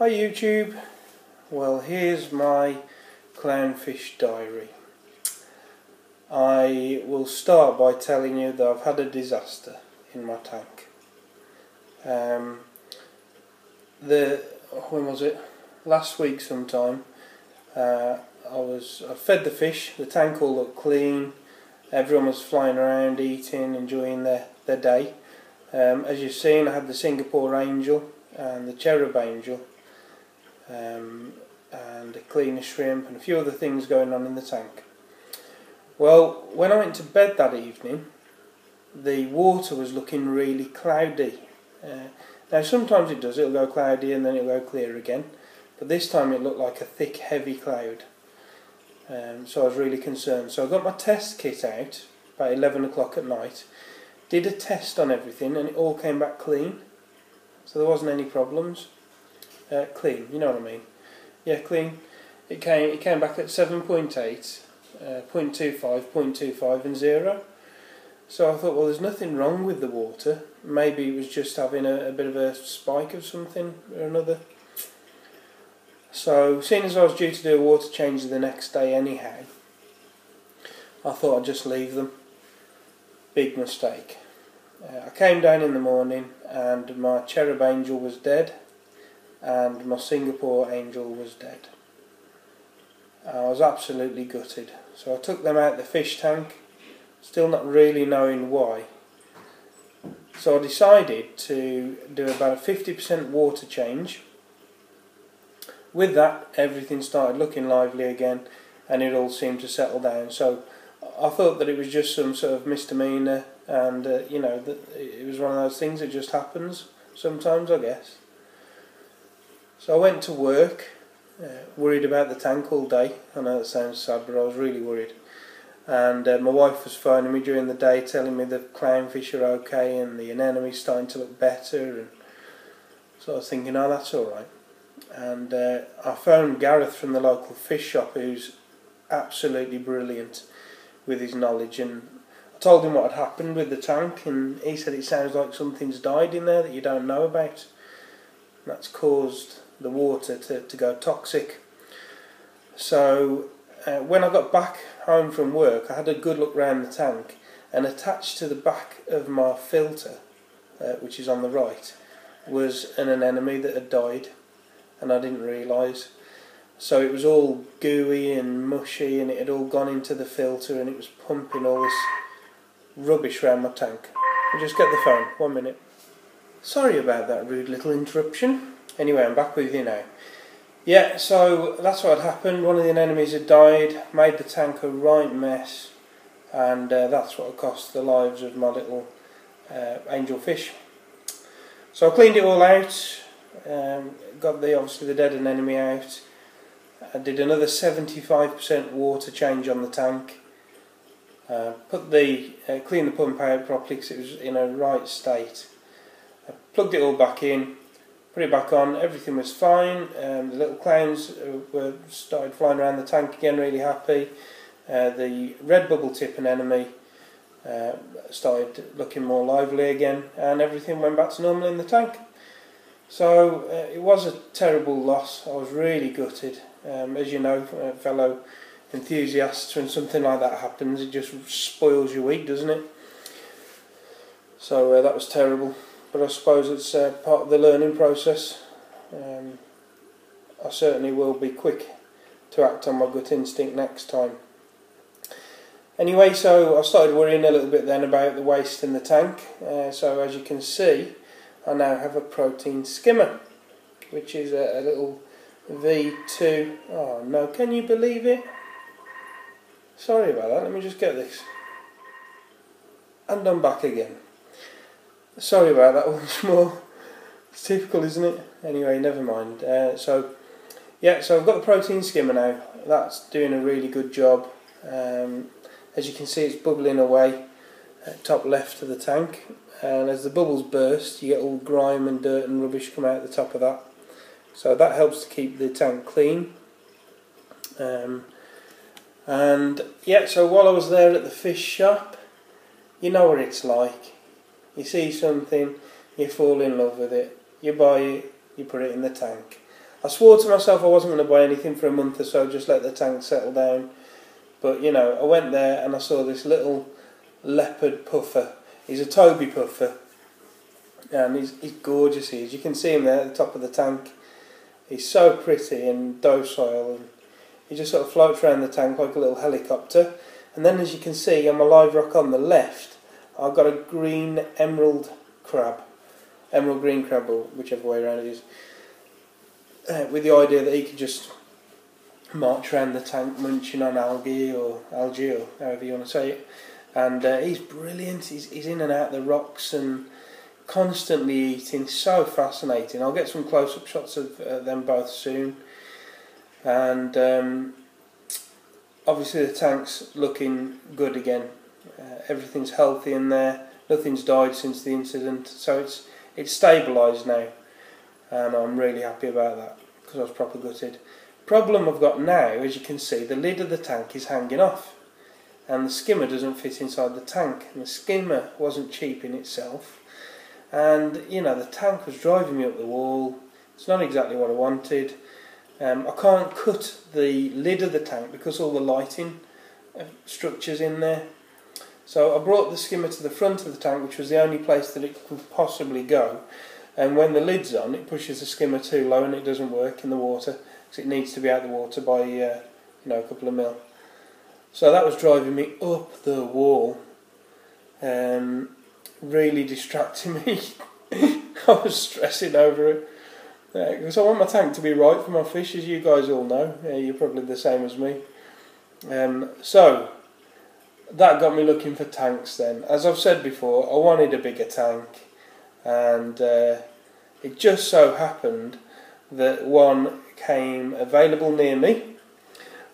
Hi YouTube. Well, here's my clownfish diary. I will start by telling you that I've had a disaster in my tank. Um, the when was it? Last week sometime. Uh, I was I fed the fish. The tank all looked clean. Everyone was flying around, eating, enjoying their their day. Um, as you've seen, I had the Singapore Angel and the Cherub Angel um, and a clean shrimp and a few other things going on in the tank. Well, when I went to bed that evening, the water was looking really cloudy. Uh, now, sometimes it does, it'll go cloudy and then it'll go clear again, but this time it looked like a thick, heavy cloud. Um, so I was really concerned. So I got my test kit out about 11 o'clock at night, did a test on everything, and it all came back clean. So there wasn't any problems. Uh, clean, you know what I mean? Yeah, clean. It came it came back at 7.8, uh, 0.25, 0.25 and 0. So I thought, well, there's nothing wrong with the water. Maybe it was just having a, a bit of a spike of something or another. So, seeing as I was due to do a water change the next day anyhow, I thought I'd just leave them. Big mistake. Uh, I came down in the morning and my cherub angel was dead and my Singapore angel was dead. I was absolutely gutted. So I took them out the fish tank, still not really knowing why. So I decided to do about a 50% water change. With that, everything started looking lively again and it all seemed to settle down. So I thought that it was just some sort of misdemeanor and, uh, you know, it was one of those things that just happens sometimes, I guess. So I went to work, uh, worried about the tank all day. I know that sounds sad, but I was really worried. And uh, my wife was phoning me during the day, telling me the clownfish are okay and the anemone's starting to look better. And so I was thinking, oh, that's all right. And uh, I phoned Gareth from the local fish shop, who's absolutely brilliant with his knowledge. And I told him what had happened with the tank, and he said it sounds like something's died in there that you don't know about. That's caused the water to, to go toxic. So uh, when I got back home from work, I had a good look round the tank, and attached to the back of my filter, uh, which is on the right, was an anemone that had died, and I didn't realise. So it was all gooey and mushy, and it had all gone into the filter, and it was pumping all this rubbish around my tank. I'll just get the phone, one minute. Sorry about that rude little interruption. Anyway, I'm back with you now. Yeah, so that's what had happened. One of the enemies had died, made the tank a right mess, and uh, that's what cost the lives of my little uh, angelfish. So I cleaned it all out, um, got the obviously the dead and enemy out. I did another 75% water change on the tank. Uh, put the uh, clean the pump out properly because it was in a right state. I plugged it all back in, put it back on, everything was fine. Um, the little clowns uh, were started flying around the tank again, really happy. Uh, the red bubble tip and enemy uh, started looking more lively again, and everything went back to normal in the tank. So uh, it was a terrible loss. I was really gutted. Um, as you know, uh, fellow enthusiasts, when something like that happens, it just spoils your week, doesn't it? So uh, that was terrible. But I suppose it's uh, part of the learning process. Um, I certainly will be quick to act on my gut instinct next time. Anyway, so I started worrying a little bit then about the waste in the tank. Uh, so as you can see, I now have a protein skimmer, which is a, a little V2. Oh no, can you believe it? Sorry about that, let me just get this. And I'm back again. Sorry about that once more. It's typical, isn't it? Anyway, never mind. Uh, so, yeah, so I've got the protein skimmer now. That's doing a really good job. Um, as you can see, it's bubbling away at top left of the tank. And as the bubbles burst, you get all grime and dirt and rubbish come out the top of that. So that helps to keep the tank clean. Um, and yeah, so while I was there at the fish shop, you know what it's like you see something, you fall in love with it, you buy it, you put it in the tank. I swore to myself I wasn't going to buy anything for a month or so, just let the tank settle down. But you know, I went there and I saw this little leopard puffer. He's a Toby puffer, and he's, he's gorgeous. He is. You can see him there at the top of the tank. He's so pretty and docile, and he just sort of floats around the tank like a little helicopter. And then, as you can see on my live rock on the left, I've got a green emerald crab, emerald green crab, or whichever way around it is, uh, with the idea that he could just march around the tank munching on algae or algae or however you want to say it. And uh, he's brilliant. He's, he's in and out the rocks and constantly eating. So fascinating. I'll get some close-up shots of uh, them both soon. And um, obviously the tank's looking good again Uh, everything's healthy in there. Nothing's died since the incident, so it's it's stabilised now, and I'm really happy about that because I was proper gutted. Problem I've got now, as you can see, the lid of the tank is hanging off, and the skimmer doesn't fit inside the tank. And the skimmer wasn't cheap in itself, and you know the tank was driving me up the wall. It's not exactly what I wanted. Um, I can't cut the lid of the tank because all the lighting uh, structures in there. So I brought the skimmer to the front of the tank, which was the only place that it could possibly go. And when the lid's on, it pushes the skimmer too low and it doesn't work in the water because it needs to be out of the water by uh, you know a couple of mil. So that was driving me up the wall, um, really distracting me. I was stressing over it because I want my tank to be right for my fish, as you guys all know. Yeah, you're probably the same as me. Um, so that got me looking for tanks. Then, as I've said before, I wanted a bigger tank, and uh, it just so happened that one came available near me.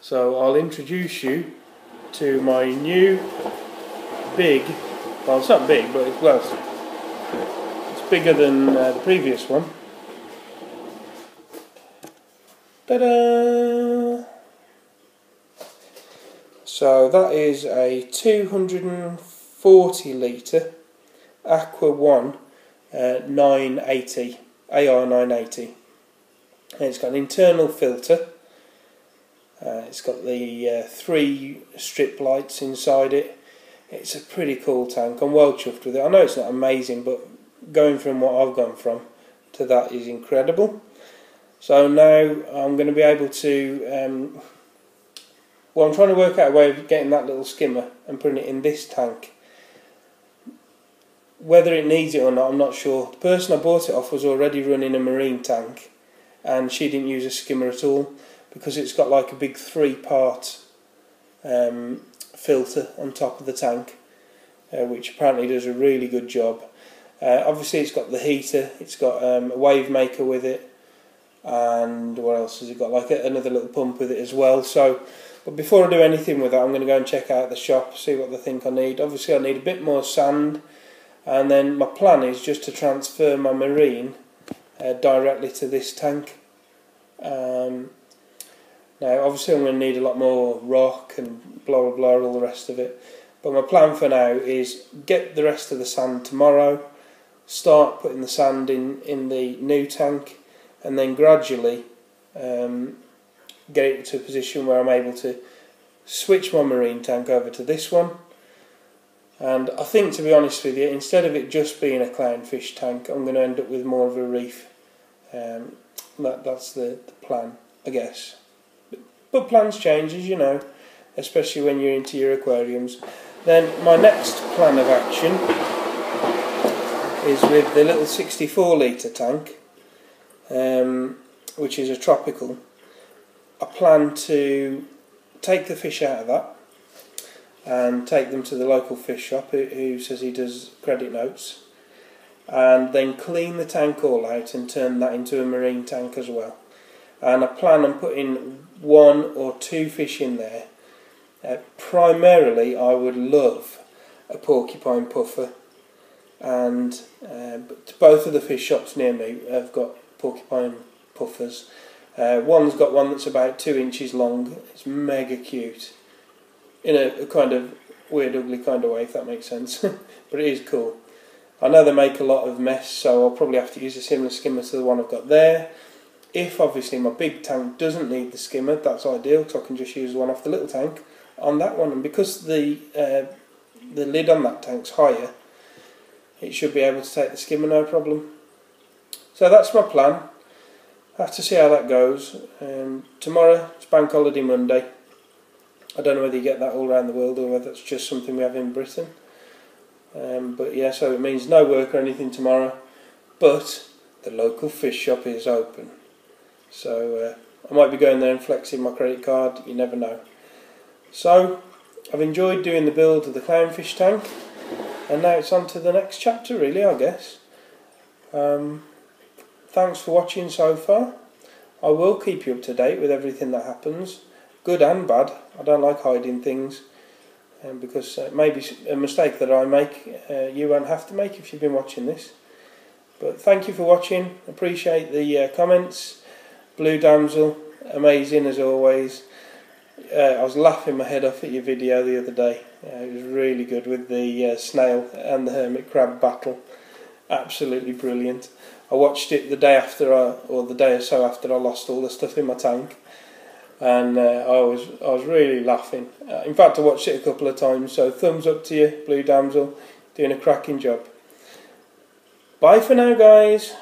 So I'll introduce you to my new big. Well, it's not big, but it's well, it's bigger than uh, the previous one. Ta-da! So that is a 240 litre Aqua One uh, 980 AR 980. And it's got an internal filter. Uh, it's got the uh, three strip lights inside it. It's a pretty cool tank. I'm well chuffed with it. I know it's not amazing, but going from what I've gone from to that is incredible. So now I'm going to be able to. Um, well, I'm trying to work out a way of getting that little skimmer and putting it in this tank. Whether it needs it or not, I'm not sure. The person I bought it off was already running a marine tank, and she didn't use a skimmer at all because it's got like a big three-part um, filter on top of the tank, uh, which apparently does a really good job. Uh, obviously, it's got the heater, it's got um, a wave maker with it, and what else has it got? Like another little pump with it as well. So, but before I do anything with that, I'm going to go and check out the shop, see what they think I need. Obviously, I need a bit more sand, and then my plan is just to transfer my marine uh, directly to this tank. Um, now, obviously, I'm going to need a lot more rock and blah blah blah, all the rest of it. But my plan for now is get the rest of the sand tomorrow, start putting the sand in, in the new tank, and then gradually um, get it to a position where I'm able to switch my marine tank over to this one. And I think, to be honest with you, instead of it just being a clownfish tank, I'm going to end up with more of a reef. Um, that that's the, the plan, I guess. But, but plans change, as you know, especially when you're into your aquariums. Then my next plan of action is with the little 64 litre tank, um, which is a tropical. I plan to take the fish out of that and take them to the local fish shop who, who says he does credit notes and then clean the tank all out and turn that into a marine tank as well. And I plan on putting one or two fish in there. Uh, primarily, I would love a porcupine puffer, and uh, both of the fish shops near me have got porcupine puffers. Uh, one's got one that's about two inches long. It's mega cute, in a, a kind of weird, ugly kind of way, if that makes sense. but it is cool. I know they make a lot of mess, so I'll probably have to use a similar skimmer to the one I've got there. if obviously my big tank doesn't need the skimmer, that's ideal because I can just use one off the little tank on that one. And because the uh, the lid on that tank's higher, it should be able to take the skimmer no problem. So that's my plan. I have to see how that goes. Um, tomorrow it's Bank Holiday Monday. I don't know whether you get that all around the world or whether it's just something we have in Britain. Um, but yeah, so it means no work or anything tomorrow. But the local fish shop is open. So uh, I might be going there and flexing my credit card, you never know. So I've enjoyed doing the build of the clownfish tank and now it's on to the next chapter really I guess. Um, thanks for watching so far. I will keep you up to date with everything that happens, good and bad. I don't like hiding things um, because uh, maybe a mistake that I make uh, you won't have to make if you've been watching this. But thank you for watching, appreciate the uh, comments Blue Damsel, amazing as always. Uh, I was laughing my head off at your video the other day. Uh, it was really good with the snail and the hermit crab battle. absolutely brilliant. I watched it the day after I, or the day or so after I lost all the stuff in my tank, and uh, I was I was really laughing. Uh, in fact, I watched it a couple of times. So thumbs up to you, Blue Damsel, doing a cracking job. Bye for now, guys.